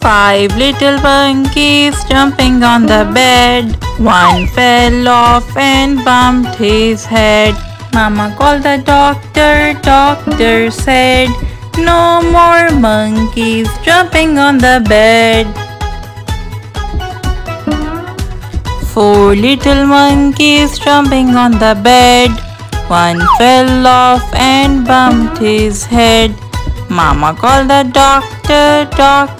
Five little monkeys jumping on the bed. One fell off and bumped his head. Mama called the doctor. Doctor said, No more monkeys jumping on the bed. Four little monkeys jumping on the bed. One fell off and bumped his head. Mama called the doctor. Doctor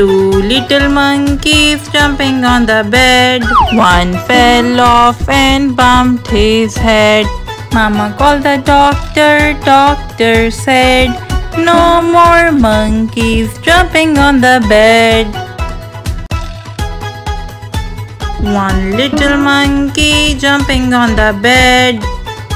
Two little monkeys jumping on the bed. One fell off and bumped his head. Mama called the doctor. Doctor said, No more monkeys jumping on the bed. One little monkey jumping on the bed.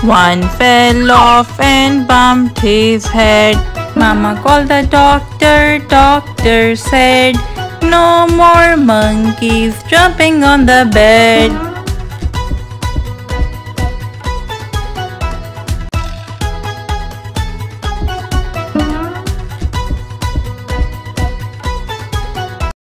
One fell off and bumped his head. Mama called the doctor doctor. Doctor said, No more monkeys jumping on the bed.